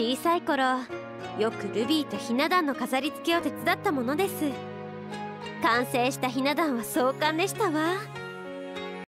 小さい頃よくルビーとひな壇の飾り付けを手伝ったものです。完成したひな壇は壮観でしたわ。